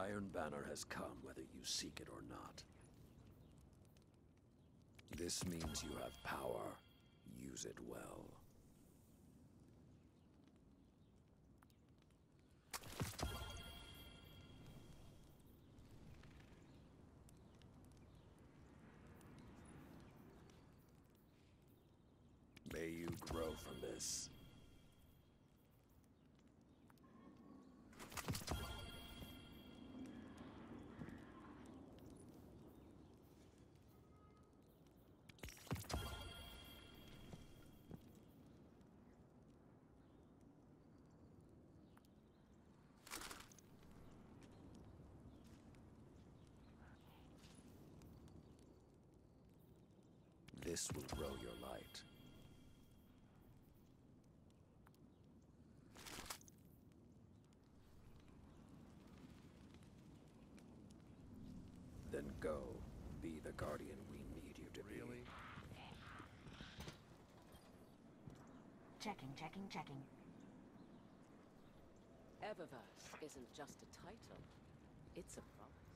Iron Banner has come whether you seek it or not. This means you have power. Use it well. May you grow from this. This will grow your light. Then go. Be the guardian we need you to Really? be. Checking, checking, checking. Eververse isn't just a title, it's a promise.